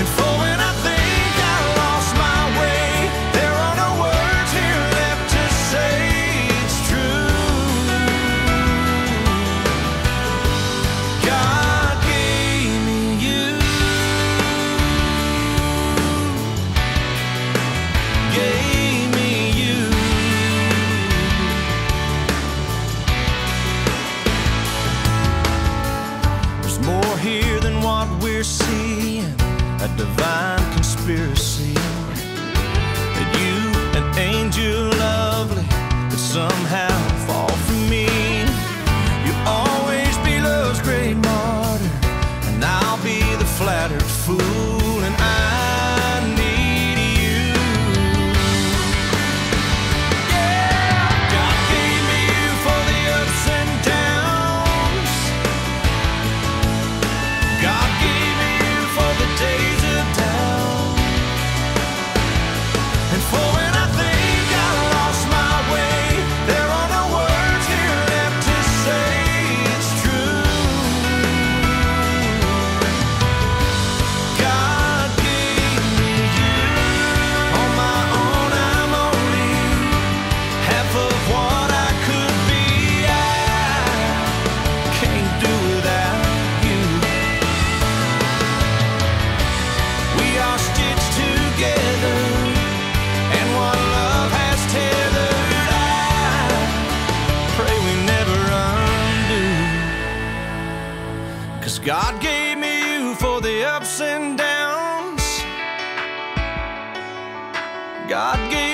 and God gave me you for the ups and downs. God gave